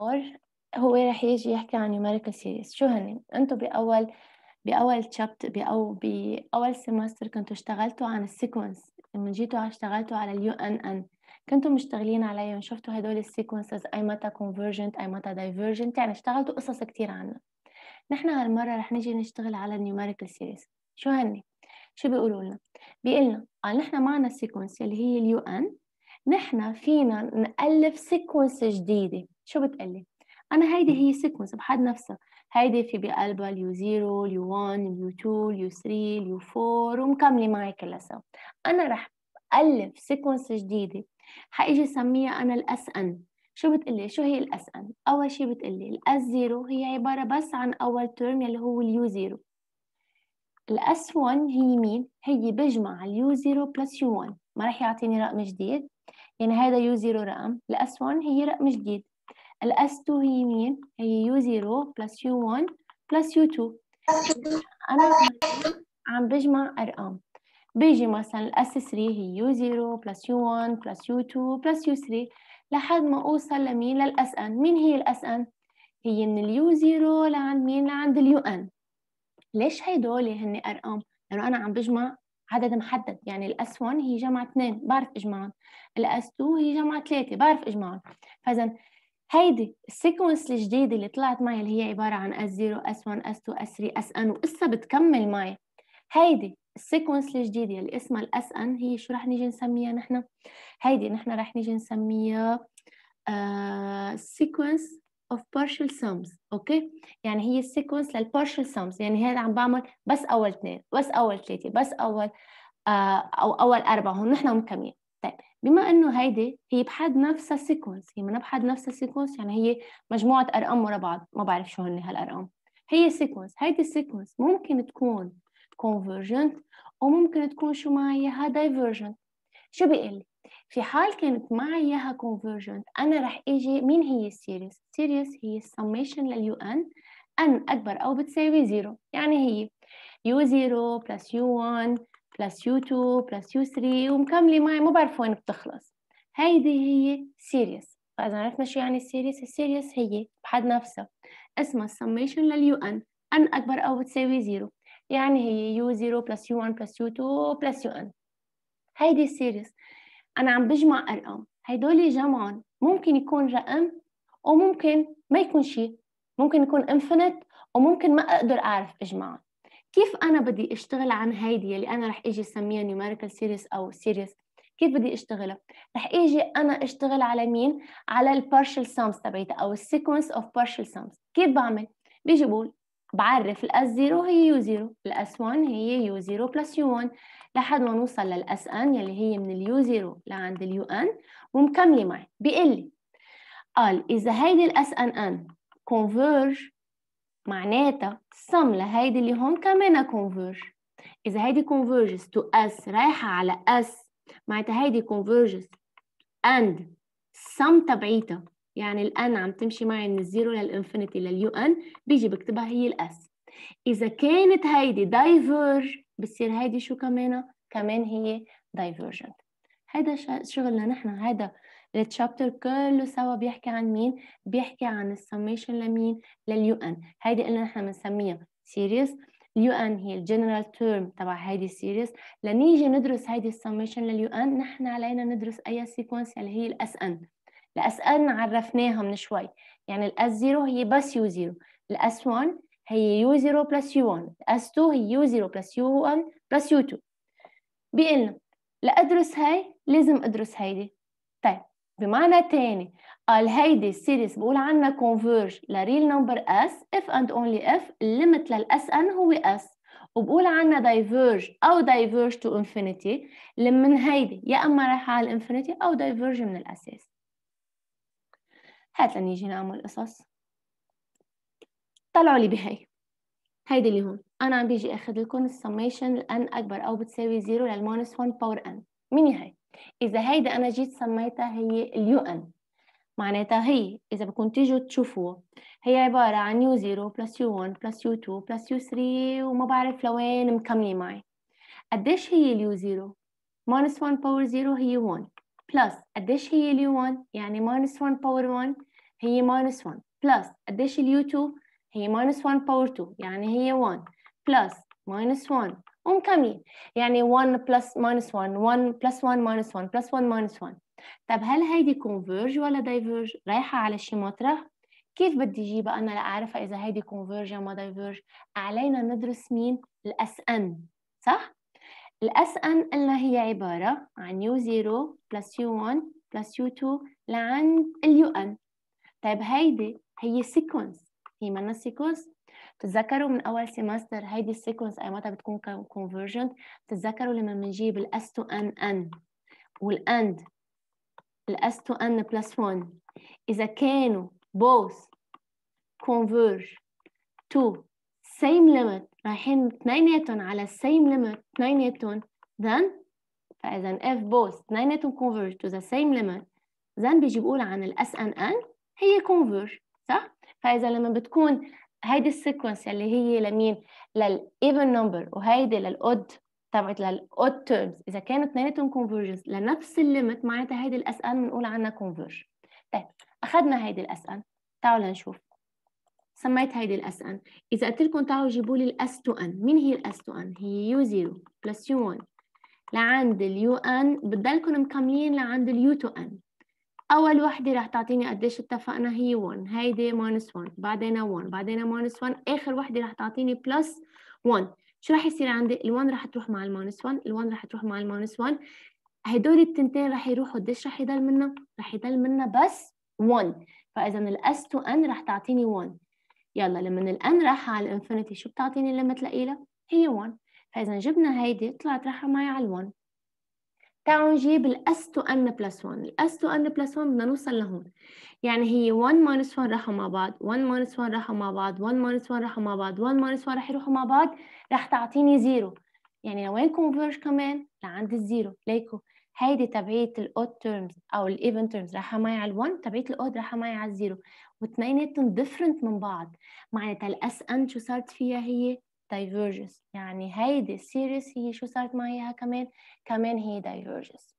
اور هو رح يجي يحكي عن numerical series. شو هن أنتم بأول بأول chapter بأو بأول semester كنتوا اشتغلتوا عن ال sequence لما جيتوا اشتغلتوا على ال u n إن كنتوا مشتغلين عليهم. شفتوا هدول ال sequences أي متى convergent أي متى divergent يعني اشتغلتوا قصص كتير عنها نحن هالمرة رح نجي نشتغل على ال numerical series شو هني؟ شو بيقولوا لنا؟ بيقولنا قال نحن معنا ال sequence اللي هي ال u n نحن فينا نألف sequence جديدة. شو بتقلي؟ أنا هيدي هي sequence بحد نفسها. هيدي في بقلبها اليو 0 اليو 1 اليو 2 اليو 3 اليو 4 ومكملة معي كلها سوا أنا رح ألف sequence جديدة. حيجي سميها أنا ال s n شو بتقلي؟ شو هي ال s n أول شي بتقلي ال s 0 هي عبارة بس عن أول term يلي هو ال u 0 ال s 1 هي مين؟ هي بجمع ال u 0 plus u 1 ما رح يعطيني رقم جديد. يعني هذا u 0 رقم. ال s 1 هي رقم جديد. ال s 2 هي مين؟ هي u 0 plus u 1 plus u 2 أنا عم بجمع أرقام بيجي مثلا ال s 3 هي u 0 plus u 1 plus u 2 plus u 3 لحد ما أوصل لمين؟ لل s n مين هي ال s n؟ هي من ال u 0 لعند مين؟ لعند ال u n ليش هيدول هن أرقام لأنه أنا عم بجمع عدد محدد يعني ال s 1 هي جمع اثنين بعرف إجمعهم ال s 2 هي جمع ثلاثة بعرف إجمعهم فاذا هيدي ال sequence الجديدة اللي طلعت معي اللي هي عبارة عن s 0 s 1 s 2 s 3 s n وقصه بتكمل معي. هيدي ال sequence الجديدة اللي اسمها ال s n هي شو رح نيجي نسميها نحن؟ هيدي نحن رح نيجي نسميها sequence uh, of partial sums okay؟ يعني هي ال sequence لل partial sums. يعني هذا عم بعمل بس أول اثنين بس أول ثلاثة بس أول آه أو أول أربعة هون نحن مكملين. طيب بما إنه هيدي هي بحد نفسها sequence هي من بحد نفسها sequence يعني هي مجموعة أرقام ورا بعض ما بعرف شو هن هالأرقام. هي sequence هيدي ال sequence ممكن تكون convergent وممكن تكون شو معي divergent. شو بيقول لي؟ في حال كانت معي إياها convergent أنا رح إجي مين هي السيريس السيريس هي السميشن لليو ان ان أكبر أو بتساوي zero يعني هي u 0 plus u 1 plus u 2 plus u 3 ومكمله معي ما بعرف وين بتخلص. هيدي هي series فإذا عرفنا شو يعني ال series ال series هي بحد نفسها. اسمها ال summation لل u n ال n أكبر أو بتساوي zero يعني هي u 0 plus u 1 plus u 2 plus u n هيدي ال series أنا عم بجمع أرقام. هيدول جمعهم. ممكن يكون رقم وممكن ما يكون شيء ممكن يكون infinite وممكن ما أقدر أعرف أجمعهم. كيف أنا بدي أشتغل عن هيدي اللي أنا رح إجي سميها numerical series أو series كيف بدي أشتغلها؟ رح إجي أنا أشتغل على مين؟ على ال partial sums تبعيتها أو ال sequence of partial sums، كيف بعمل؟ بيجي بقول بعرف ال s 0 هي u 0 ال s 1 هي u 0 plus u 1 لحد ما نوصل لل s n يلي هي من ال u 0 لعند ال u n ومكملة معي بيقول لي قال إذا هيدي ال s n ان معناتها السم لهيدي اللي هون كمان converge إذا هيدي converges to s رايحة على s معناتها هيدي converges and ال sum تبعيتها. يعني ال n عم تمشي معي من ال zero لل infinity لل u n بيجي بكتبها هي ال s إذا كانت هيدي diverge بتصير هيدي شو كمان كمان هي divergent هيدا شغلنا نحن هيدا ال chapter كله سوا بيحكي عن مين؟ بيحكي عن ال summation لمين؟ لل u n. هيدي قلنا نحن بنسميها series ال u n هي ال general term تبع هيدي ال series لنيجي ندرس هيدي ال summation لل u n. نحن علينا ندرس أي sequence اللي هي ال s n ال s n عرفناها من شوي. يعني ال s 0 هي بس u 0 ال s 1 هي u 0 plus u 1 ال s 2 هي u 0 plus u 1 plus u 2 بيقلنا لأدرس هاي لازم أدرس هيدي. بمعنى تاني قال هيدي ال series بقول عنها converge ل real number s if and only if ال limit لل s n هو s. وبقول عنها diverge أو diverge to infinity من هيدي يا أما رايحة على ال infinity أو diverge من الأساس. هات لنيجي نعمل قصص. طلعوا لي بهي هيدي اللي هون. أنا عم بيجي آخذ لكم ال summation ال n أكبر أو بتساوي zero لل minus 1 power n مين هي إذا هيدي أنا جيت سميتها هي ال u معناتها هي إذا بدكم تيجوا تشوفوها هي عبارة عن u 0 plus u 1 plus u 2 plus u 3 وما بعرف لوين مكمله معي. قديش هي ال u 0 minus 1 power 0 هي 1 plus قديش هي ال u 1 يعني minus 1 power 1 هي minus 1 plus قديش ال u 2 هي minus 1 power 2 يعني هي 1 plus minus 1 ومكملين يعني 1 plus minus 1 1 plus 1 minus 1 plus 1 minus 1 طب هل هيدي converge ولا diverge رايحة على شي مطرح كيف بدي اجيبها أنا لاعرفها إذا هيدي converge أو ما diverge. علينا ندرس مين؟ ال s n صح؟ ال s n قلنا هي عبارة عن u 0 plus u 1 plus u 2 لعند ال u n طيب هيدي هي sequence هي منا sequence تتذكروا من أول semester هيدي ال sequence اي متى بتكون convergent تتذكروا لما بنجيب ال s two n ان وال and ال s two n plus 1 إذا كانوا both converge to same limit رايحين اثنيناتهم على same limit اثنيناتهم then فإذا if both اثنيناتهم converge to the same limit then بيجي بقول عن ال s n ان هي converge صح؟ فإذا لما بتكون هيدي ال sequence اللي هي لمين؟ لل even number وهيدي لل odd تبعت لل odd terms إذا كانوا اثنيناتهم convergent لنفس ال limit معناتها هيدي ال s n بنقول عنها converge طيب أخذنا هيدي ال s n تعالوا لنشوف سميت هيدي ال s n إذا قلت لكم تعالوا جيبوا لي ال s 2 n مين هي ال s 2 n هي u 0 plus u 1 لعند ال u n بتضلكم مكملين لعند ال u 2 n أول وحده رح تعطيني قديش اتفقنا؟ هي 1 هيدي minus 1 بعدين 1 بعدين minus 1 آخر وحده رح تعطيني plus 1 شو رح يصير عندي؟ ال1 رح تروح مع ال minus 1 ال1 رح تروح مع ال minus 1 هدول التنتين رح يروحوا قديش رح يضل منا؟ رح يضل منا بس 1 فإذا ال s two n رح تعطيني 1 يلا لما ال n راح على ال infinity شو بتعطيني ال limit لإلها هي 1 فإذا جبنا هيدي طلعت رايحه معي على 1 تعالوا نجيب ال s two n plus 1 ال s two n plus 1 بدنا نوصل لهون. يعني هي 1 minus 1 راحوا مع بعض. 1 minus 1 راحوا مع بعض. 1 minus 1 راحوا مع بعض. 1 minus 1 رح يروحوا مع بعض. رح تعطيني zero يعني لوين converge كمان لعند ال zero ليكو. هيدي تبعية ال odd terms أو ال even terms رايحه معي على ال1 تبعية ال odd رايحه معي على ال zero واثنيناتهم different من بعض. معناتها ال s n شو صارت فيها هي؟ Diverges يعني هيدي ال series هي شو صارت معي كمان؟ كمان هي diverges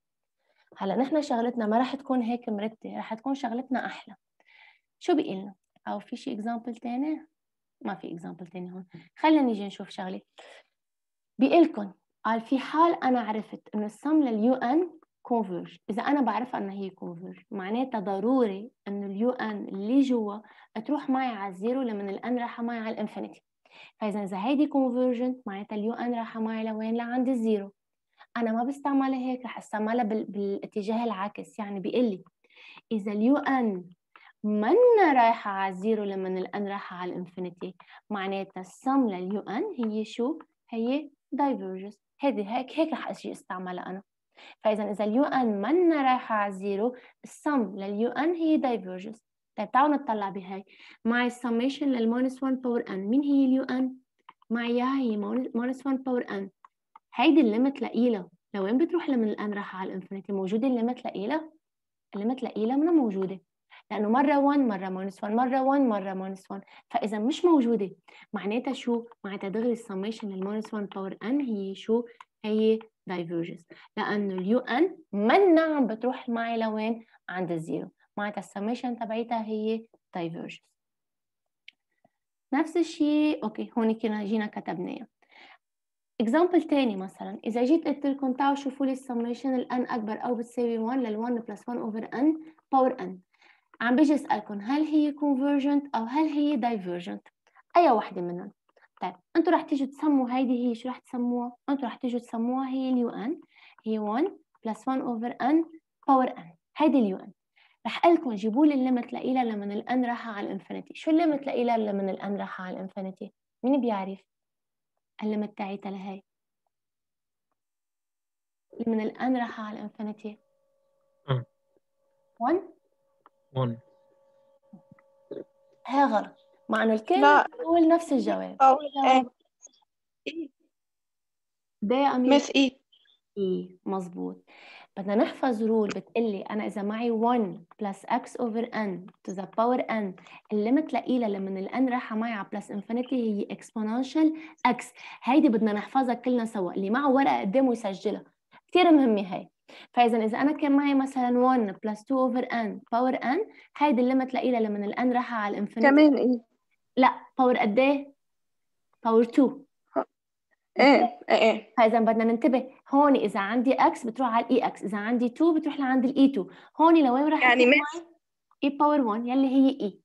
هلا نحن شغلتنا ما رح تكون هيك مرتبة رح تكون شغلتنا أحلى. شو بيقلنا أو في شي example تاني؟ ما في example تاني هون. خلينا نيجي نشوف شغلة. بيقلكن قال في حال أنا عرفت إنه ال sum لل u n converge إذا أنا بعرفها إنها هي converge معناتها ضروري إنه ال u n اللي جوا تروح معي على ال zero لما ال n رايحة معي على ال infinity. فإذا إذا هيدي convergent معناتها ال u n رايحة معي لوين لعند ال zero أنا ما بستعملها هيك رح أستعملها بالاتجاه العكس يعني بيقول لي إذا ال u n منا رايحة على ال zero لما ال n رايحة على ال infinity معناتها ال sum لل u n هي شو؟ هي diverges هذه هيك هيك رح أجي أستعملها أنا. فإذا إذا اليو أن منا رايحة على الزيرو السم لليو أن هي دايفرجس طيب تعالوا نطلع بهاي معي ال summation لل minus 1 power n مين هي ال u n؟ معي اياها هي minus 1 power n هيدي ال limit لإيلها لوين بتروح لما ال n راح على ال infinity موجودة ال limit لإيلها ال limit لإيلها منها موجودة؟ لأنه مرة 1 مرة minus 1 مرة 1 مرة minus 1 فإذا مش موجودة معناتها شو؟ معناتها دغري ال summation لل minus 1 power n هي شو؟ هي divergent لأنه ال u n منا عم بتروح معي لوين؟ عند ال zero معناتها السميشن تبعيتها هي دايفرجنس نفس الشيء okay هون كنا جينا كتبناها example تاني مثلا إذا جيت قلت لكم تعالوا شوفوا لي ال summation ال n أكبر أو بتساوي 1 لل1 plus 1 over n power n عم بيجي أسألكم هل هي convergent أو هل هي divergent أي وحده منهم. طيب أنتم رح تيجوا تسموا هيدي هي شو رح تسموها؟ أنتم رح تيجوا تسموها هي ال u n هي 1 plus 1 over n power n هيدي ال u n رح أقول لكم جيبوا لي الليمت لإلها لما الآن راح على الإنفينيتي. شو الليمت؟ لإلها لما ال n راح على ال infinity. مين بيعرف؟ ال limit تاعيتها لهي من ال n راح على ال infinity. 1 1 هي غلط مع انه الكل لا. بيقول نفس الجواب. إيه. ده يا أمير. miss e. اي مظبوط. بدنا نحفظ rule بتقلي أنا إذا معي 1 plus x over n to the power n ال limit لإلها لما ال n رايحة معي على plus infinity هي exponential x. هيدي بدنا نحفظها كلنا سوا اللي معه ورقة قدامه يسجلها. كثير مهمه هي فإذا إذا أنا كان معي مثلا 1 plus 2 over n power n هيدي ال limit لإلها لما ال n راح على ال infinity كمان e؟ لا power قد إيه؟ power 2 إيه إيه إيه. فإذا بدنا ننتبه هون إذا عندي إكس بتروح على الاي إكس إذا عندي 2 بتروح لعند ال e 2 هون لوين راح يعني مثل e power 1 يلي هي e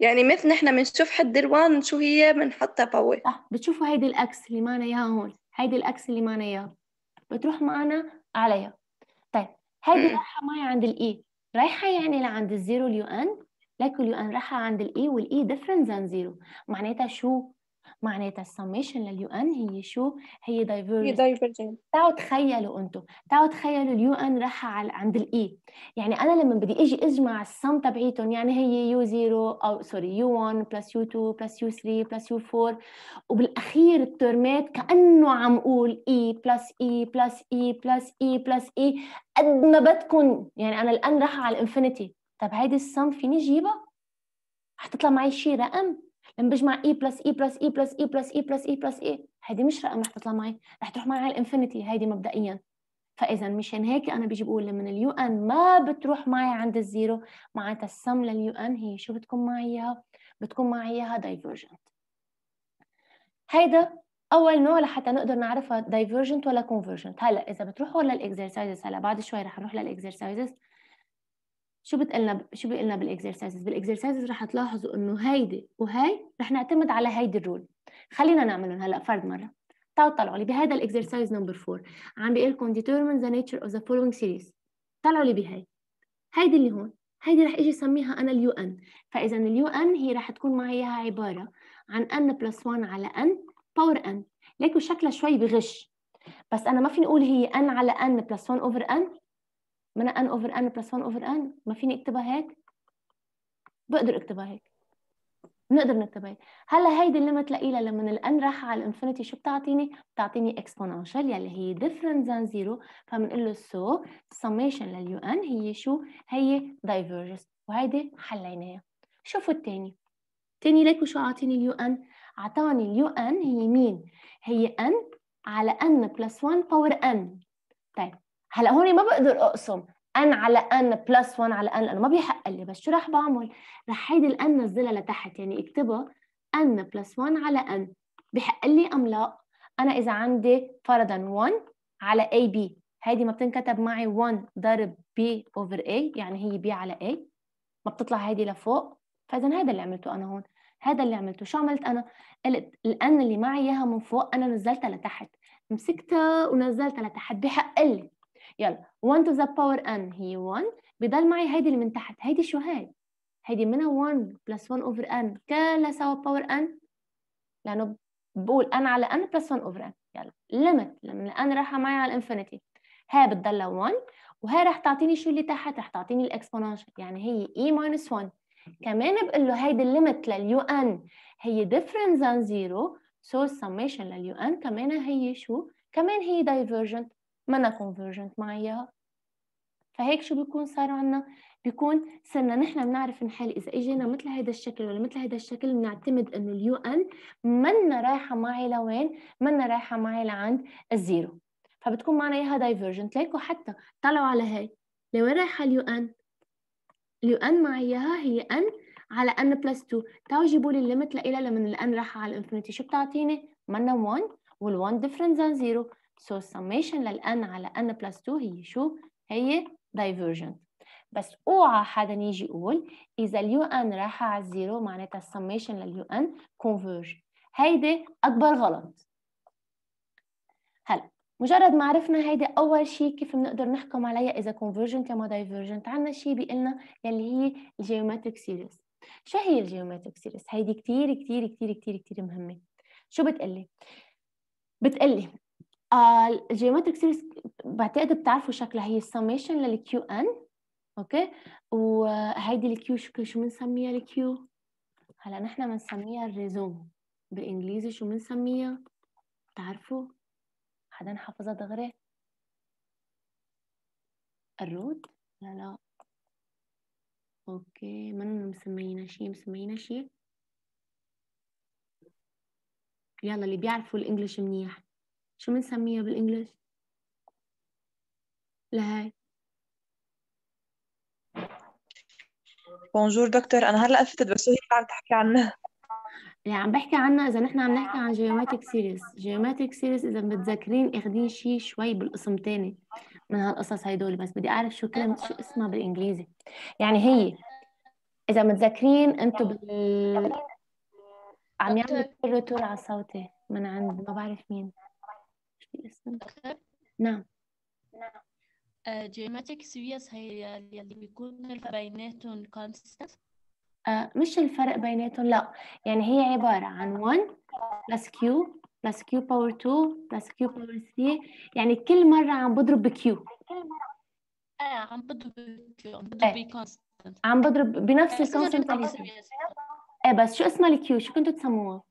يعني مثل نحن بنشوف حد ال one شو هي بنحطها power صح بتشوفوا هيدي ال x اللي معنا إياها هون هيدي ال x اللي معنا إياها. بتروح معنا عليها. طيب هيدي. رايحة معي عند ال e رايحة يعني لعند ال zero ال u n لكن ال u n رايحة عند ال e وال e different than zero معناتها شو؟ معناتها ال summation لل u n هي شو؟ هي هي divergence divergent تعالوا تخيلوا أنتم. تعالوا تخيلوا ال u n راح على عند ال e يعني أنا لما بدي إجي أجمع السم تبعيتهم يعني هي u 0 أو sorry u 1 plus u 2 plus u 3 plus u 4 وبالأخير ال term ات كأنه عم أقول e plus e plus e plus e plus e قد ما بدكم يعني أنا ال n راح على ال infinity طب هيدي السم فيني اجيبها حتطلع معي شي رقم؟ بجمع e plus e plus e plus e plus e plus e plus e هيدي مش رقم رح تطلع معي رح تروح معي على ال infinity هيدي مبدئيا. فاذا مشان هيك أنا بيجي بقول لما ال u n ما بتروح معي عند ال zero معناتها السم لليو ان هي شو بتكون معي إياها؟ بتكون معي إياها divergent هيدا أول نوع لحتى نقدر نعرفها divergent ولا convergent هلأ إذا بتروحوا لل exercises هلأ بعد شوي رح نروح لل exercises شو بتقلنا شو بيقلنا بال exercises بال exercises رح تلاحظوا إنه هيدي وهي رح نعتمد على هيدي ال rule. خلينا نعملهم هلأ فرد مرة. تعالوا طلعوا لي بهذا ال exercise number 4 عم بيقول لكم determine the nature of the following series. طلعوا لي بهي. هيدي اللي هون. هيدي رح إجي اسميها أنا ال u n. فإذا ال u n هي رح تكون معي اياها عبارة عن n plus 1 على n power n ليكوا شكلها شوي بغش. بس أنا ما فيني أقول هي n على n plus 1 over n من n over n plus 1 over n؟ ما فيني أكتبها هيك؟ بقدر أكتبها هيك. بنقدر نكتبها هيك. هلا هيدي ال limit لإلها لما ال n راح على ال infinity شو بتعطيني؟ بتعطيني exponential يلي هي different than zero. فبنقول له so summation لل u n هي شو؟ هي divergence. وهيدي حليناها شوفوا الثاني الثاني ليكوا شو أعطيني ال u n أعطاني ال u n هي مين؟ هي n على n plus 1 power n طيب هلا هون ما بقدر أقسم. n على n plus 1 على n لأنه ما بيحق لي بس شو راح بعمل؟ راح هيدي ال n نزلها لتحت يعني اكتبها n plus 1 على n بحق لي أم لا؟ أنا إذا عندي فرضا 1 على a b هيدي ما بتنكتب معي 1 ضرب b over a يعني هي b على a ما بتطلع هيدي لفوق. فإذا هذا اللي عملته أنا هون. هذا اللي عملته. شو عملت أنا؟ قلت ال n اللي معي إياها من فوق أنا نزلتها لتحت. مسكتها ونزلتها لتحت. بحق لي. يلا. 1 to the power n. هي 1 بضل معي هيدي اللي من تحت. هيدي شو هي هيدي منها 1 plus 1 over n. كلها سوا power n لأنه بقول n على n plus 1 over n. يلا. limit لما n رايحة معي على ال infinity هاي بتضل 1 وهي رح تعطيني شو اللي تحت؟ رح تعطيني ال exponential يعني هي e minus 1 كمان بقول له هيدي ال limit لل u n هي different than 0 so summation لل u n كمان هي شو؟ كمان هي divergent. منا convergent معي فهيك شو بيكون؟ صار عنا بيكون صرنا نحن بنعرف نحل. إذا إجينا مثل هذا الشكل ولا مثل هذا الشكل بنعتمد إنه ال u n منا رايحة معي لوين؟ منا رايحة معي لعند ال zero. فبتكون معنا إياها divergent ليكوا حتى طلعوا على هي لوين رايحة ال u n ال u n معي إياها هي n على n plus 2 تعالوا جيبوا لي ال limit لإلها لما ال n راح على ال infinity شو بتعطيني؟ منا 1 وال1 different than 0 so summation لل n على n plus 2 هي شو؟ هي divergent. بس أوعى حدا يجي يقول إذا ال u n رايحه على ال zero معناتها ال summation لل u n converge. هيدي أكبر غلط. هلا مجرد ما عرفنا هيدي أول شيء كيف بنقدر نحكم عليها إذا convergent يا divergent عندنا شيء بيقلنا يلي هي ال geometric series شو هي ال geometric series هيدي كثير كثير كثير كثير كثير مهمة. شو بتقلي؟ بتقلي ال geometric series بعتقد بتعرفوا شكلها. هي ال summation لل q n okay؟ وهيدي ال q شو بنسميها ال q هلا نحن بنسميها ال raison. بالإنجليزي شو بنسميها؟ بتعرفوا؟ حدا حافظها دغري؟ ال root؟ لا لا. okay ما مسمينا شيء مسمينا شيء يلا اللي بيعرفوا ال English منيح. شو بنسميها بال English لهي bonjour دكتور أنا هلا فتت بس هي عم تحكي عنها. اللي عم بحكي عنها إذا نحن عم نحكي عن geometric series geometric series إذا متذكرين اخذين شيء شوي بالقسم تاني من هالقصص هيدول بس بدي أعرف شو كلمة شو اسمها بالإنجليزي. يعني هي إذا متذكرين أنتم بال عم يعمل روتور على صوتي من عند ما بعرف مين. الاسم نعم. geometric series هي اللي بيكون الفرق بيناتهم constant آه مش الفرق بيناتهم لا. يعني هي عبارة عن 1 plus q plus q power 2 plus q power 3 يعني كل مرة عم بضرب ب q آه عم بضرب ب q عم إيه. بضرب ب constant عم بضرب بنفس اللي اسمه. إيه بس شو اسمها ال q شو كنتوا تسموها؟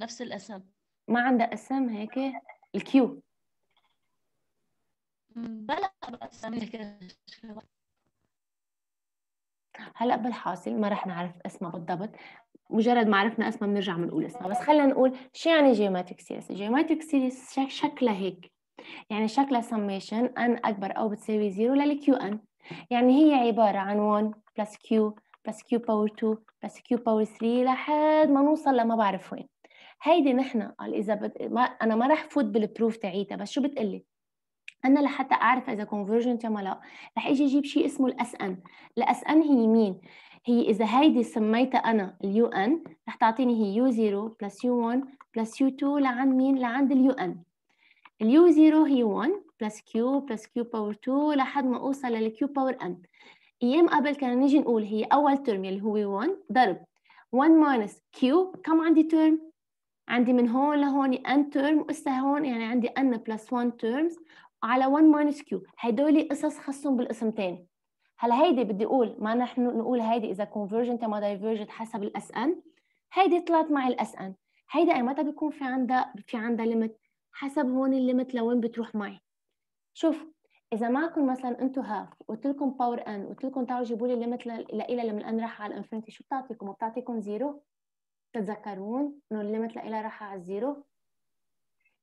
نفس الاسم ما عندها اسم هيك؟ ال q. بلا بس هيك هلا بالحاصل ما رح نعرف اسمها بالضبط. مجرد ما عرفنا اسمها بنرجع بنقول اسمها. بس خلينا نقول شو يعني geometric series geometric series شك شكلها هيك. يعني شكلها summation n أكبر أو بتساوي زيرو لل q n يعني هي عبارة عن 1 plus q plus q power 2 plus q power 3 لحد ما نوصل لما بعرف وين. هيدي نحن قال إذا بد... ما أنا ما رح فوت بال proof تاعيتها بس شو بتقلي؟ أنا لحتى أعرف إذا convergent ولا لا. رح إجي أجيب شيء اسمه ال S n ال S n هي مين؟ هي إذا هيدي سميتها أنا ال U n رح تعطيني هي U 0 plus U 1 plus U 2 لعند مين؟ لعند ال U n ال U 0 هي 1 plus q plus q power 2 لحد ما أوصل لل q power n أيام قبل كنا نيجي نقول هي أول term يلي هو 1 ضرب. 1 minus q كم عندي term عندي من هون لهون n ترم و 0 هون يعني عندي n plus 1 terms على 1 minus q هدول قصص خصهم بالاسم تاني هلا هيدي بدي أقول ما نحن نقول هيدي إذا convergent ما divergent حسب ال S n هيدي طلعت معي ال S n هيدي اي متى بيكون في عندها في عندها limit حسب هون ال limit لوين بتروح معي. شوف إذا معكم مثلا أنتم half قلت لكم power n قلت لكم تعالوا جيبوا لي ال limit لإلها لما ال n راح على ال infinity شو بتعطيكم؟ ما بتعطيكم zero تتذكرون إنه ال limit لإلها راح على ال zero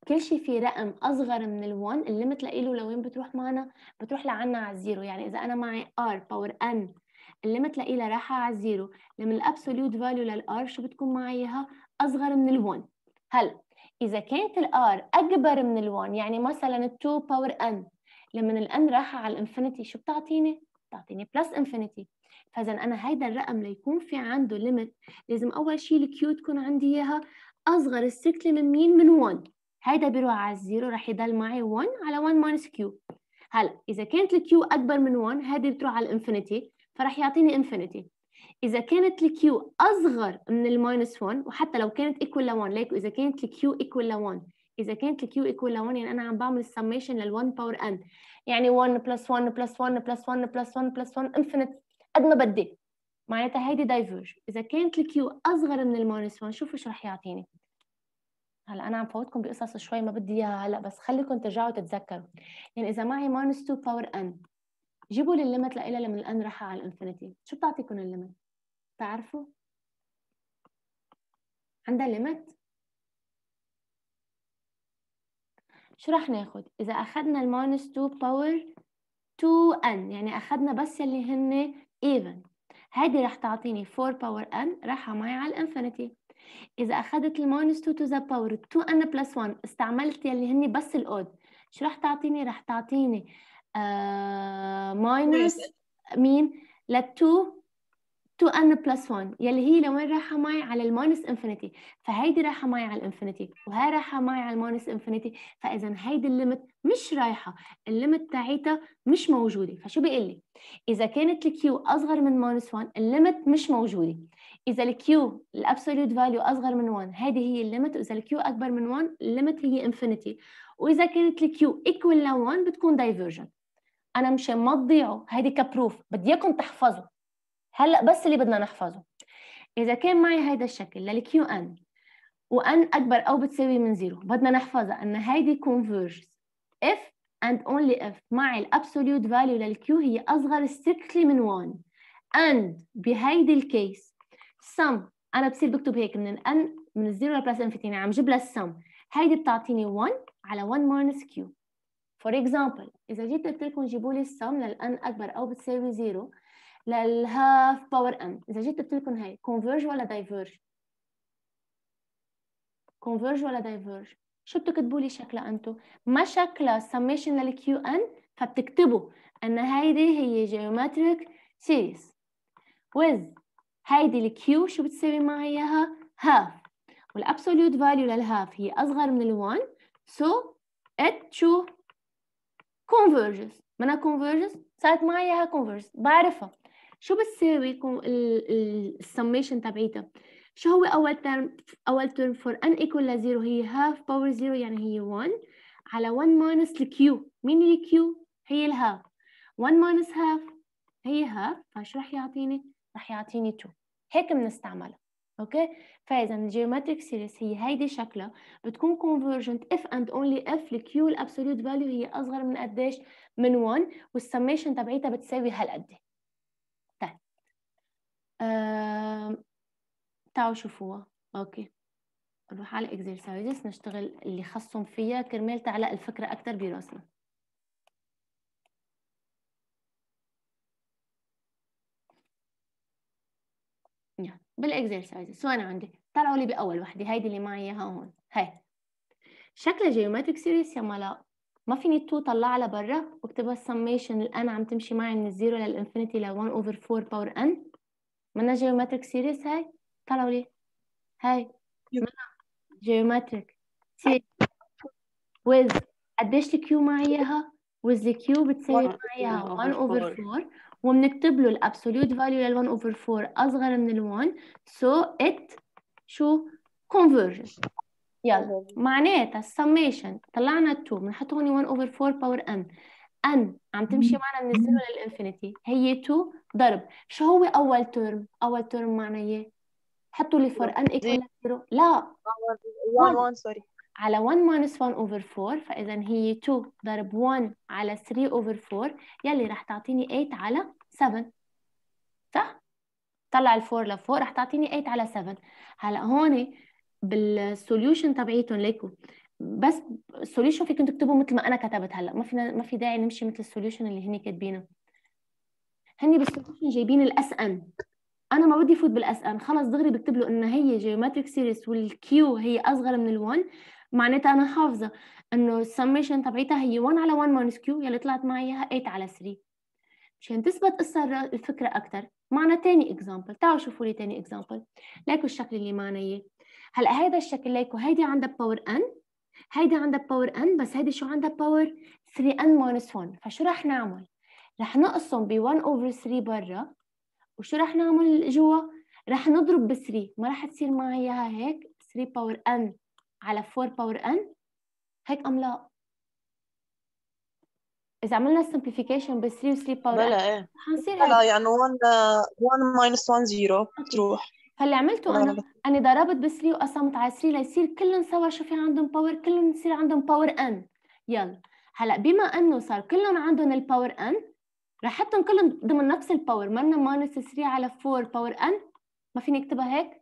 كل شيء في رقم أصغر من ال1 ال limit لإله لوين بتروح معنا؟ بتروح لعنا على ال zero يعني إذا أنا معي r power n ال limit لإلها رايحه على ال zero لما ال absolute value لل r شو بتكون معي إياها؟ أصغر من ال1 هلا إذا كانت ال r أكبر من ال1 يعني مثلا 2 power n. لما ال n رايحه على ال infinity شو بتعطيني؟ بتعطيني plus infinity فاذا أنا هيدا الرقم ليكون في عنده limit لازم أول شيء ال q تكون عندي إياها أصغر strictly من مين من 1 هيدا بيروح على ال zero رح يضل معي 1 على 1 minus q هلا إذا كانت ال q أكبر من 1 هذه بتروح على ال infinity فرح يعطيني infinity إذا كانت ال q أصغر من ال minus 1 وحتى لو كانت equal ل 1 ليك إذا كانت ال q equal ل 1 إذا كانت ال q equal ل 1 يعني أنا عم بعمل السميشن لل 1 power n يعني 1 plus 1 plus 1 plus 1 plus 1 plus 1 infinite قد ما بدي. معناتها هيدي diverge إذا كانت ال q أصغر من ال minus 1 شوفوا شو رح يعطيني. هلأ أنا عم فوتكم بقصص شوي ما بدي إياها هلأ بس خليكم ترجعوا تتذكروا. يعني إذا معي minus 2 power n جيبوا لي ال limit لإلها لما ال n راح على ال infinity شو بتعطيكم ال limit بتعرفوا؟ عندها limit شو راح ناخد؟ إذا أخذنا ال minus 2 power 2 n يعني أخذنا بس يلي هن even هيدي راح تعطيني 4 power n راح معي على ال infinity إذا أخذت ال minus 2 to the power 2 n plus 1 استعملت يلي هني بس ال odd. شو راح تعطيني؟ راح تعطيني minus آه مين ل 2 2 n plus 1 يلي هي لوين رايحه معي؟ على ال minus infinity. فهيدي رايحه معي على ال infinity وهي رايحه معي على ال minus infinity. فاذا هيدي ال limit مش رايحة. ال limit تاعيتها مش موجودة. فشو بيقول لي؟ إذا كانت ال q أصغر من minus 1 ال limit مش موجودة. إذا ال q ال absolute value أصغر من 1 هذه هي ال limit. وإذا ال q أكبر من 1 ال limit هي infinity. وإذا كانت ال q equal ل 1 بتكون divergent أنا مشان ما تضيعوا هيدي ك proof بدي إياكم تحفظوا. هلا بس اللي بدنا نحفظه. إذا كان معي هيدا الشكل لل q n و n أكبر أو بتساوي من zero بدنا نحفظها إن هيدي converges. If and only if معي ال absolute value لل q هي أصغر strictly من 1 and بهيدي ال case sum أنا بصير بكتب هيك من n من ال zero ل plus infinity يعني عم جيب لها السم هيدي بتعطيني 1 على 1 minus q for example إذا جيت قلت لكم جيبوا لي السم للان أكبر أو بتساوي zero لل half power n إذا جيت قلت لكم هي converge ولا diverge converge ولا diverge شو بتكتبوا لي شكلها أنتم ما شكلها summation لل q n فبتكتبوا إن هيدي هي geometric series with هيدي ال q شو بتساوي معي إياها؟ half وال absolute value لل half هي أصغر من ال1 so it شو converges. منها converges صارت معي إياها converges. بعرفها. شو بتساوي السميشن تبعيتها؟ شو هو أول term أول term for n equal ل zero هي half power zero يعني هي 1 على 1 minus ال q مين ال q هي ال half 1 minus half هي half فشو رح يعطيني؟ رح يعطيني 2 هيك بنستعملها. okay؟ فإذا ال geometric series هي هيدي شكلها. بتكون convergent if and only if ال q ال absolute value هي أصغر من قديش؟ من 1 والسميشن تبعيتها بتساوي هالقد طيب تعالوا شوفوها. okay. نروح على exercises نشتغل اللي خصهم فيها كرمال تعلق الفكرة أكتر براسنا يلا بال exercise so أنا عندي؟ طلعوا لي بأول وحدة. هيدي اللي معي إياها هون. هاي. شكل geometric series يا ملا. ما فيني تو طلعها لبرا. واكتبها السميشن الآن عم تمشي معي من ال zero لل infinity ل 1 over 4 power n منها geometric series هاي طلعوا لي هاي geometric series with قديش ال q معي اياها with ال q بتساوي معي اياها 1 over 4 وبنكتب له ال absolute value لل 1 over 4 أصغر من ال 1 so it شو؟ Converges يلا. معناتها السميشن طلعنا 2 بنحط هون 1 over 4 power n n عم تمشي معنا من ال zero لل infinity. هي 2 ضرب. شو هو أول term أول term معنا إياه. حطوا لي for n equal 0 لا. 1 1 sorry على 1 minus 1 over 4 فإذا هي 2 ضرب 1 على 3 over 4 يلي رح تعطيني 8 على 7 صح؟ طلع ال 4 لفوق. رح تعطيني 8 على 7 هلا هون بال solution تبعيتهم ليكو. بس ال solution فيكم تكتبوا مثل ما أنا كتبت هلأ. ما فينا ما في داعي نمشي مثل ال solution اللي هن كاتبينه. هني بال solution جايبين ال Sn أنا ما بدي فوت بال Sn خلص دغري بكتب له ان هي geometric series وال q هي أصغر من ال1 معناتها أنا حافظة إنه السميشن تبعيتها هي 1 على 1 minus q يلي طلعت معي إياها 8 على 3 مشان تثبت قصة الفكرة أكثر معنا تاني example تعالوا شوفوا لي تاني example ليكو الشكل اللي معنا إياه. هلأ هيدا الشكل ليكو. هيدي عندها power n هيدي عندها power n بس هيدي شو عندها power 3 n minus 1 فشو رح نعمل؟ رح نقسم ب 1 over 3 برا. وشو رح نعمل جوا؟ رح نضرب ب 3 ما رح تصير معي إياها هيك؟ 3 power n على 4 power n هيك أم لا؟ إذا عملنا simplification ب 3 و 3 باور بلا إيه. حنصير بلا هيك. يعني 1 1 minus 1 0 بتروح فاللي عملته لا، أنا ضربت ب 3 وقسمت على 3 ليصير كلهم سوا شو في عندهم باور كلهم يصير عندهم باور ان يلا. هلأ بما أنه صار كلهم عندهم الباور ان رح أحطهم كلهم ضمن نفس الباور مالنا ماينس 3 على 4 باور ان ما فيني أكتبها هيك؟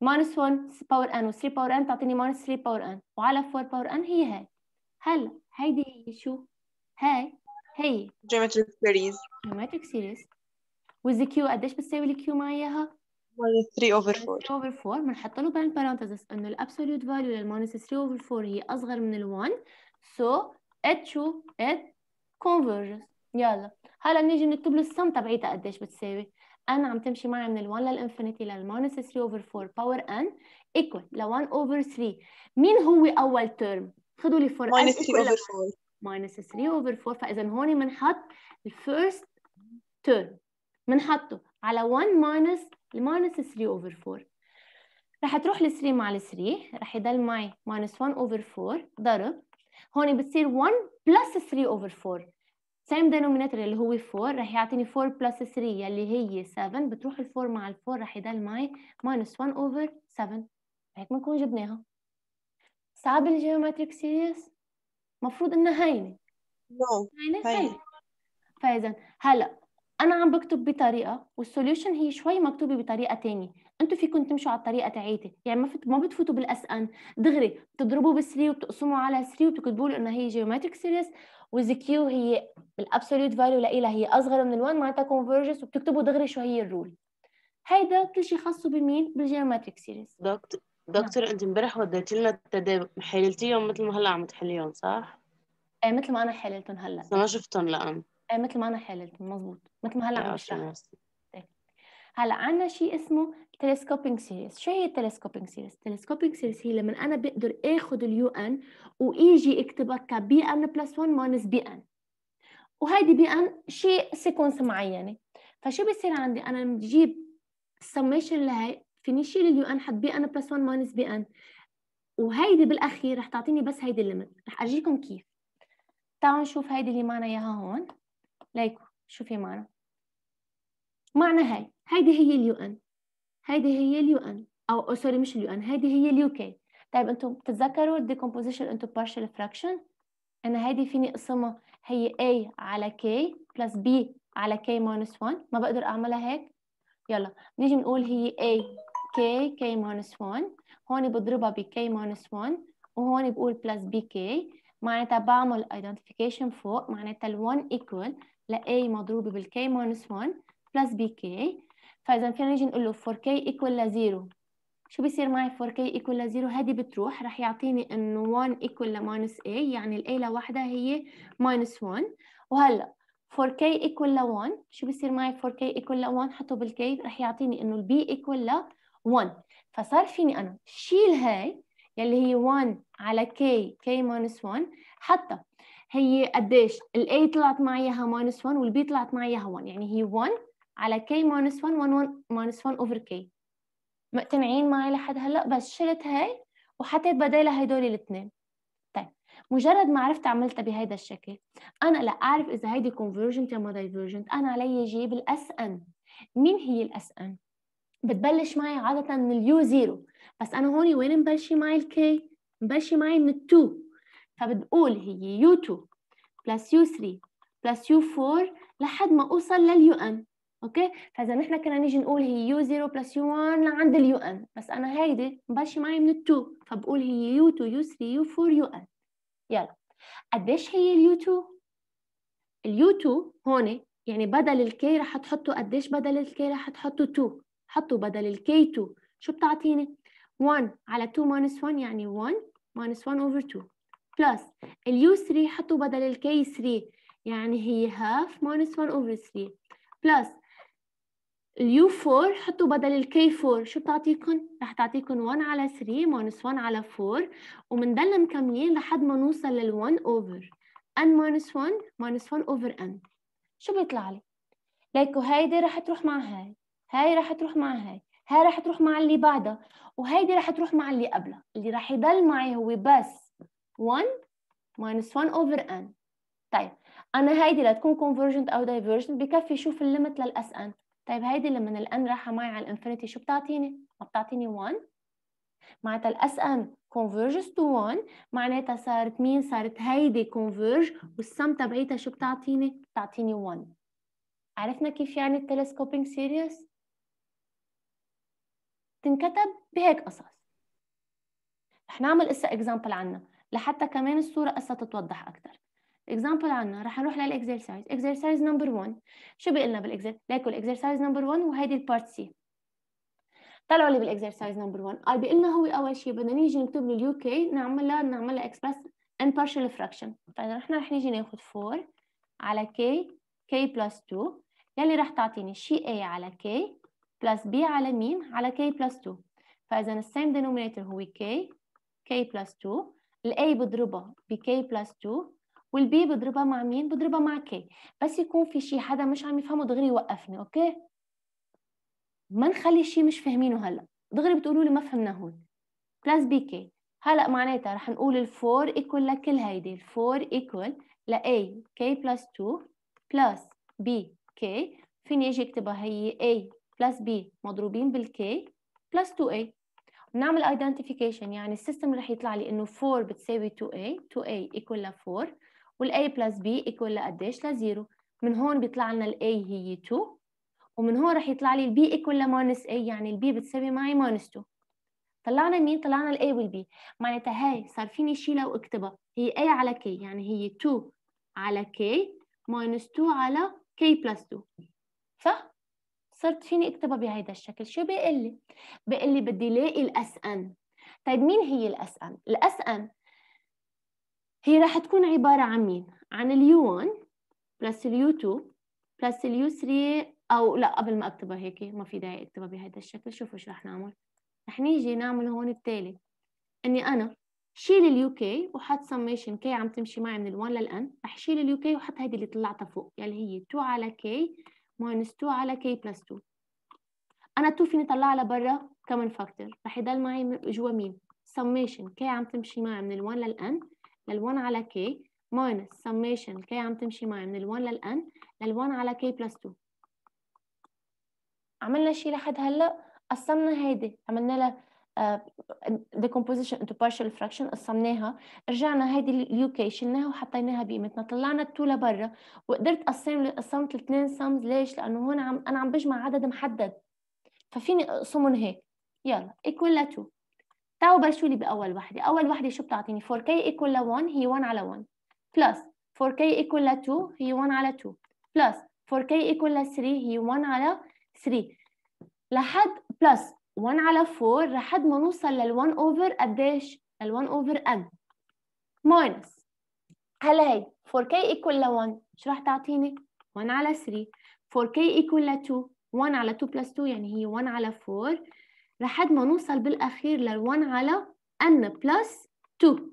ماينس 1 باور ان و 3 باور ان تعطيني ماينس 3 باور ان وعلى 4 باور ان هي هاي. هلأ هيدي هي شو؟ هاي هي. Geometric series. geometric series with q قديش بتساوي ال q معي إياها؟ 3 over 4 3 over 4 بنحط له بين parentheses إنه ال absolute value لل minus 3 over 4 هي أصغر من ال1 so it شو it converges يلا. هلا بنيجي نكتب له السم تبعيتها قديش بتساوي؟ n عم تمشي معي من ال1 لل infinity لل minus 3 over 4 power n equal ل 1 over 3 مين هو أول term خذوا لي for minus 3 over 4 minus 3 over 4 فإذا هون بنحط ال first term بنحطه. على 1 minus minus 3 over 4 رح تروح ال 3 مع ال 3 رح يضل معي minus 1 over 4 ضرب. هون بتصير 1 plus 3 over 4 same denominator اللي هو 4 رح يعطيني 4 plus 3 يلي هي 7 بتروح ال 4 مع ال 4 رح يضل معي minus 1 over 7 هيك بنكون جبناها. صعب ال geometric series مفروض إنها هينة. No هينة. هينة. فإذا هلا أنا عم بكتب بطريقة وال solution هي شوي مكتوبة بطريقة تانية. أنتم فيكم تمشوا على الطريقة تاعيتي يعني ما فت... ما بتفوتوا بال Sn دغري بتضربوه بال 3 وبتقسموا على 3 وبتكتبوا له انها هي geometric series وإذا q هي ال absolute value لإلها هي أصغر من ال1 معناتها convergence وبتكتبوا دغري شو هي ال rule هيدا كل شيء خاصه بمين؟ بال geometric series دكتور دكتور انت امبارح وديتي لنا التدريب حللتيهم مثل ما هلا عم تحليهم صح؟ إيه مثل ما أنا حللتهم هلا. ما شفتهم لأن. مثل ما أنا حللتهم مزبوط مثل ما هلأ عم بشرح ميرسي. هلأ عندنا شيء اسمه telescoping series شو هي ال telescoping series ال telescoping series هي لما أنا بقدر اخذ ال Un وإيجي أكتبها ك bn plus 1 minus bn وهيدي bn شيء sequence معينة. فشو بيصير عندي؟ أنا لما أجيب السميشن لهي فيني شيل ال Un حط bn plus 1 minus bn وهيدي بالأخير رح تعطيني بس هيدي ال limit رح ارجيكم كيف. تعالوا نشوف هيدي اللي معنا إياها هون. ليكو. شو في معنا معنى هاي. هيدي هي ال Un. هيدي هي ال Un. أو sorry مش ال Un. هيدي هي ال Uk. طيب أنتم بتتذكروا ال decomposition into partial fraction ان هيدي فيني أقسمها. هي a على k plus b على k minus 1 ما بقدر أعملها هيك؟ يلا. نيجي نقول هي a k k minus 1 هون بضربها ب k minus 1 وهون بقول plus bk معناتها بعمل identification فوق. معناتها ال 1 equal. ل a مضروبة بال k minus 1 plus bk فإذا فينا نيجي نقول له 4k equal ل 0 شو بيصير معي 4k equal ل 0 هذه بتروح رح يعطيني إنه 1 equal ل minus a يعني ال a لوحدها هي minus 1 وهلا 4k equal ل 1 شو بيصير معي 4k equal ل 1 حطه بالكي رح يعطيني إنه ال b equal ل 1 فصار فيني أنا شيل هاي يلي هي 1 على k k minus 1 حتى هي قديش a طلعت معي اياها minus 1 وال b طلعت معي اياها 1 يعني هي 1 على k minus 1 1 1 minus 1 over k. مقتنعين معي لحد هلأ؟ بس شلت هاي وحطيت بدالها هدول الاثنين. طيب مجرد ما عرفت عملتها بهيدا الشكل أنا لأ أعرف إذا هيدي convergent يا divergent. أنا علي أجيب ال S n مين هي ال S n بتبلش معي عادة من ال U zero بس أنا هون وين مبلشة معي ال K مبلشة معي من ال two فبتقول هي U 2 plus U 3 plus U 4 لحد ما أوصل لل U n okay؟ فإذا نحن كنا نيجي نقول هي U 0 plus U 1 لعند ال U n بس أنا هيدي مبلشه معي من ال2 فبقول هي U 2 U 3 U 4 U n يلا. قديش هي ال U 2 ال U 2 هون يعني بدل ال K رح تحطوا قديش بدل ال K رح تحطوا 2 حطوا بدل ال K 2 شو بتعطيني؟ 1 على 2 minus 1 يعني 1 minus 1 over 2 plus ال U 3 حطوا بدل ال K 3 يعني هي half minus 1 over 3 plus ال U 4 حطوا بدل ال K 4 شو بتعطيكم؟ رح تعطيكم 1 على 3 minus 1 على 4 ومنضلنا مكملين لحد ما نوصل لل 1 over n minus 1 minus 1 over n. شو بيطلع لي؟ ليكو هيدي رح تروح مع هاي. هاي رح تروح مع هاي. هاي رح تروح مع اللي بعدها. وهيدي رح تروح مع اللي قبلها. اللي رح يضل معي هو بس 1 minus 1 over n طيب أنا هيدي لتكون convergent أو divergent بكفي شوف ال limit لل S n طيب هيدي اللي من ال n رايحه معي على ال infinity شو بتعطيني؟ ما بتعطيني 1 معناتها ال S n converges to 1 معناتها صارت مين؟ صارت هيدي converge والسم تبعيتها شو بتعطيني؟ بتعطيني 1 عرفنا كيف يعني ال telescoping series؟ تنكتب بهيك قصص رح نعمل إسا example عنها لحتى كمان الصورة قصة تتوضح أكثر example عنا رح نروح لل exercise exercise number 1 شو بيقول لنا بال exer ليكو ال exercise number 1 وهيدي ال part C طلعوا لي بال exercise number 1 قال بيقول لنا هو أول شيء بدنا نيجي نكتب له ال U K نعملها نعملها express in partial fraction فنحن رح نيجي ناخذ 4 على K K plus 2 يلي رح تعطيني شيء a على K plus b على مين على K plus 2 فإذا ال same denominator هو k k plus 2 ال A بضربها ب k plus 2 وال B بضربها مع مين؟ بضربها مع كي بس يكون في شيء حدا مش عم يفهمه دغري يوقفني okay؟ ما نخلي شيء مش فاهمينه هلأ. دغري بتقولوا لي ما فهمنا هون plus B K هلأ معناتها رح نقول ال four equal لكل هيدي. ال four equal ل A K plus 2 plus B K. فيني أجي أكتبها هي A plus B. مضروبين بال K plus 2A بنعمل identification يعني ال system رح يطلع لي إنه 4 بتساوي 2A 2A equal ل 4 وال A plus B equal لقديش؟ ل zero من هون بيطلع لنا ال A هي 2 ومن هون رح يطلع لي ال B equal ل minus A يعني ال B بتساوي معي minus 2 طلعنا مين؟ طلعنا ال A وال B معناتها هاي صار فيني شيلها واكتبها هي A على K يعني هي 2 على K minus 2 على K plus 2 صح؟ صرت فيني اكتبها بهيدا الشكل شو بيقول لي؟ بيقول لي بدي لاقي ال S n طيب مين هي ال S n؟ ال S n هي راح تكون عبارة عن مين؟ عن ال U 1 plus ال U 2 plus ال U 3 أو لا قبل ما اكتبها هيك ما في داعي اكتبها بهذا الشكل شوفوا شو رح نعمل رح نيجي نعمل هون التالي إني أنا شيل ال U K وحط summation K عم تمشي معي من ال1 لل n رح شيل ال U K وحط هيدي اللي طلعتها فوق يلي هي 2 على K minus 2 على K plus 2 أنا 2 فيني طلعها لبرا كمان factor رح يضل معي جوا مين summation K عم تمشي معي من ال1 لل n لل1 على K minus summation K عم تمشي معي من ال1 لل n لل1 على K plus 2 عملنا شيء لحد هلأ؟ قسمنا هيدي. عملنا لها decomposition into partial fraction قسمناها رجعنا هيدي ال U K شلناها وحطيناها بقيمتنا طلعنا ال two لبرا وقدرت أقسم قسمت الاثنين سمز ليش؟ لأنه هون عم أنا عم بجمع عدد محدد. ففيني أقسمهم هيك. يلا equal ل 2 تعالوا بلشوا لي بأول وحدة. أول وحدة شو بتعطيني؟ for k equal ل 1 هي 1 على 1 plus for k equal ل 2 هي 1 على 2 plus for k equal ل 3 هي 1 على 3 لحد plus 1 على 4 لحد ما نوصل لل 1 over قديش؟ لل 1 over n. minus هلا هي for k equal ل 1 شو رح تعطيني؟ 1 على 3 for k equal ل 2 1 على 2 plus 2 يعني هي 1 على 4 لحد ما نوصل بالأخير لل 1 على n plus 2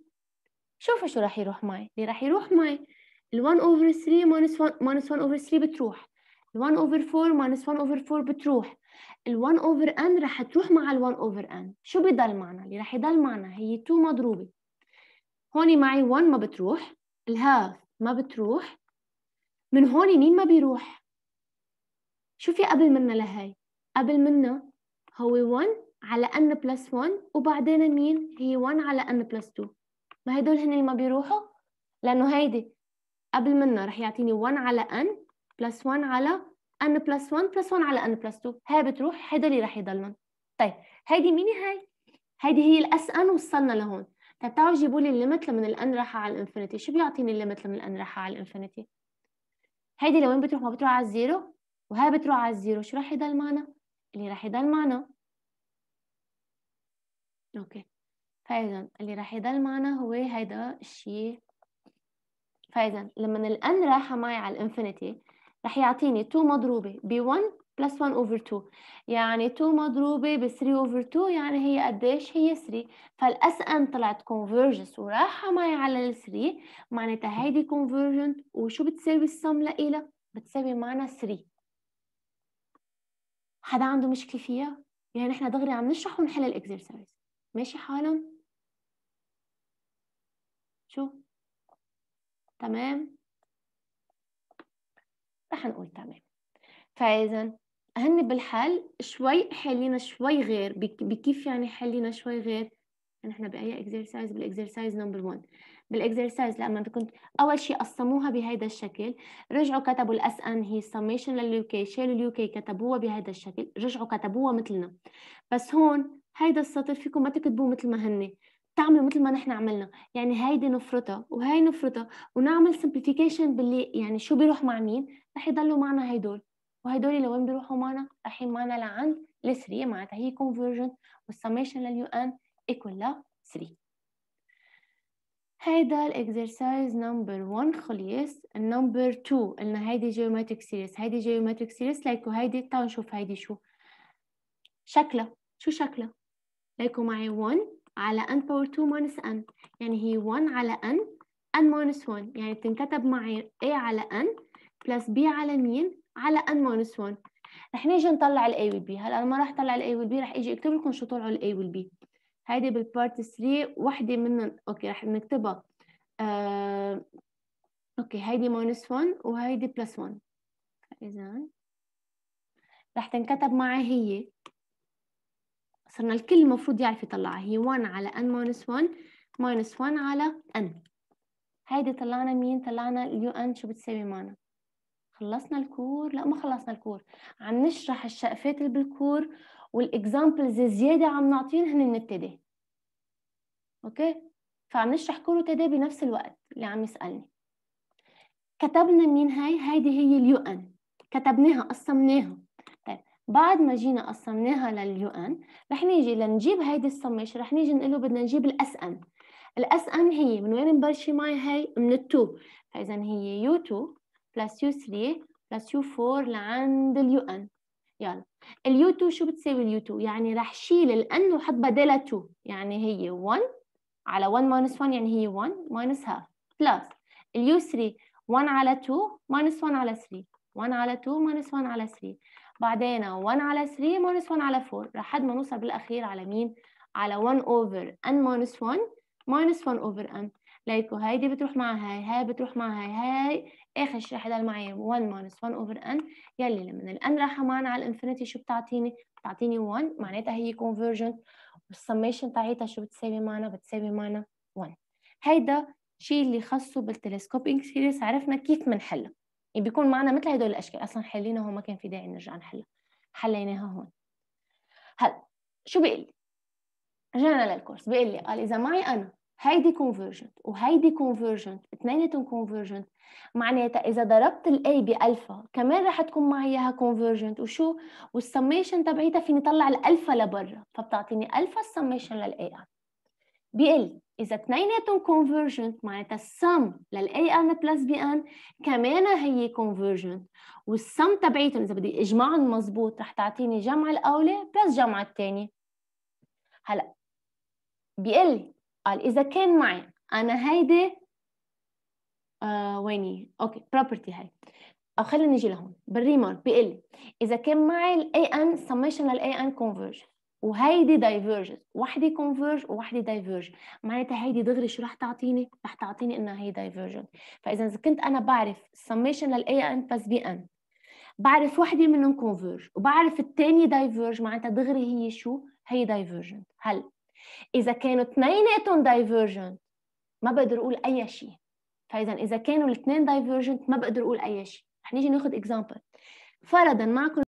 شوفوا شو رح يروح معي. اللي رح يروح معي ال 1 over 3 minus 1 minus 1 over 3 بتروح. ال 1 over 4 minus 1 over 4 بتروح. ال 1 over n رح تروح مع ال 1 over n. شو بضل معنا؟ اللي رح يضل معنا هي 2 مضروبة. هون معي 1 ما بتروح ال half ما بتروح. من هون مين ما بيروح؟ شو في قبل منا لهي. قبل منا هو 1 على n plus 1 وبعدين مين؟ هي 1 على n plus 2 ما هدول هن اللي ما بيروحوا؟ لأنه هيدي قبل منا رح يعطيني 1 على n plus 1 على n plus 1 plus 1 على n plus 2 هاي بتروح هدول رح يضلن طيب هيدي مين هاي؟ هيدي هي ال S n وصلنا لهون. طيب تعالوا جيبوا لي ال limit لمن ال n راح على ال infinity شو بيعطيني ال limit لمن ال n راح على ال infinity هيدي لوين بتروح؟ ما بتروح على ال zero وهاي بتروح على ال zero شو راح يضل معنا؟ اللي راح يضل معنا. okay. فاذا اللي راح يضل معنا هو هيدا الشيء. فاذا لما ال n رايحه معي على ال infinity رح يعطيني 2 مضروبة ب 1 plus 1 over 2 يعني 2 مضروبة ب 3 over 2 يعني هي قديش هي 3 فال S n طلعت convergence ورايحه معي على ال 3 معناتها هيدي convergent وشو بتساوي السم لإلها؟ بتساوي معنا 3 حدا عنده مشكلة فيها؟ يعني نحن دغري عم نشرح ونحل ال exercise ماشي حالهم؟ شو؟ تمام؟ رح نقول تمام. فاذا هن بالحل شوي حلينا شوي غير بكيف يعني حلينا شوي غير؟ نحن بأي exercise بال exercise number 1 بال exercise لما كنت أول شيء قسموها بهذا الشكل رجعوا كتبوا ال S n هي summation لل u k شالوا ال u k كتبوها بهذا الشكل رجعوا كتبوها مثلنا. بس هون هيدا السطر فيكم ما تكتبوه مثل ما هن تعملوا مثل ما نحن عملنا. يعني هيدي نفرطها وهي نفرطها ونعمل simplification باللي يعني شو بيروح مع مين؟ رح يضلوا معنا هيدول. وهدول لوين بيروحوا معنا؟ رايحين معنا لعند ال 3 معناتها هي convergent وال summation لل u n equal ل 3 هيدا ال exercise number 1 خلص ال number 2 قلنا هيدي geometric series هيدي geometric series ليكو هيدي تعالوا نشوف هيدي شو. شكلها. شو شكلها؟ ليكو معي 1 على n باور 2 minus n. يعني هي 1 على n n minus 1 يعني بتنكتب معي a على n plus b على مين؟ على n minus 1 رح نيجي نطلع ال a وال b. هلا أنا ما رح طلع ال a وال b رح إجي اكتب لكم شو طلعوا ال a وال b. هيدي بال part 3 وحدة منهم okay رح نكتبها. آه... okay هيدي minus 1 وهيدي plus 1 اذا رح تنكتب معي هي. صرنا الكل المفروض يعرف يطلعها. هي 1 على n minus 1 minus 1 على n. هيدي طلعنا مين؟ طلعنا ال u n شو بتساوي معنا؟ خلصنا ال cours؟ لا ما خلصنا ال cours. عم نشرح الشقفات اللي بال cours وال examples زياده عم نعطيهم هن نبتدي okay؟ فعم نشرح cours و TD بنفس الوقت اللي عم يسألني. كتبنا مين هاي؟ هيدي هي ال u n كتبناها قسمناها. بعد ما جينا قسمناها لل u n رح نيجي لنجيب هيدي السميشن رح نيجي نقول له بدنا نجيب ال S n. ال S n هي من وين مبلشة معي هي؟ من ال two فإذا هي u 2 plus u 3 plus u 4 لعند ال u n. يلا. ال u 2 شو بتساوي ال u 2 يعني رح شيل ال n وحط بدالها 2 يعني هي 1 على 1 minus 1 يعني هي 1 minus half. plus ال u 3 1 على 2 minus 1 على 3 1 على 2 minus 1 على 3 بعدين 1 على 3 minus 1 على 4 لحد ما نوصل بالأخير على مين؟ على 1 over n minus 1 minus 1 over n. ليكو هيدي بتروح مع هاي هاي بتروح مع هاي هاي. آخر شيء يضل معي 1 minus 1 over n. يلي لما ال n رايحه معنا على ال infinity شو بتعطيني؟ بتعطيني 1 معناتها هي convergent والسميشن تاعيتها شو بتساوي معنا؟ بتساوي معنا 1 هيدا شيء اللي خاصه بال telescoping series عرفنا كيف بنحلها يعني بيكون معنا مثل هدول الأشكال. أصلا حلينا هون ما كان في داعي نرجع نحلها حليناها هون. هلا شو بيقول لي رجعنا لل course. بيقول لي قال إذا معي أنا هيدي convergent وهيدي convergent اثنيناتهم convergent معناتها إذا ضربت ال a ب alpha كمان رح تكون معي إياها convergent وشو؟ والسميشن تبعيتها فيني طلع الالفا لبرا فبتعطيني الفا السميشن للاي بيقول لي إذا اثنيناتهم convergent معناتها ال sum لل a n plus b n كمان هي convergent وال sum تبعيتهم إذا بدي إجمعهم مزبوط رح تعطيني جمع الأولى plus جمع الثاني هلأ بيقول لي قال إذا كان معي أنا هيدي آه ويني؟ okay property هاي أو خلينا نيجي لهون بال remark بيقول لي. إذا كان معي ال a n summation لل a n converge وهيدي divergent وحده converge وحده diverge معناتها هيدي دغري شو رح تعطيني؟ رح تعطيني إنها هي divergent. فإذا إذا كنت أنا بعرف ال summation لل a n plus b n بعرف وحده منهم converge وبعرف الثانية diverge معناتها دغري هي شو؟ هي divergent. هل إذا كانوا اثنيناتهم divergent ما بقدر أقول أي شيء. فإذا إذا كانوا الاثنين divergent ما بقدر أقول أي شيء. رح نيجي ناخذ example فرضا معكم